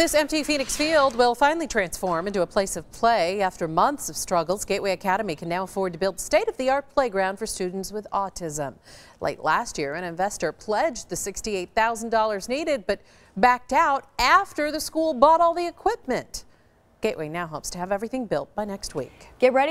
This empty Phoenix Field will finally transform into a place of play. After months of struggles, Gateway Academy can now afford to build state-of-the-art playground for students with autism. Late last year, an investor pledged the $68,000 needed, but backed out after the school bought all the equipment. Gateway now hopes to have everything built by next week. Get ready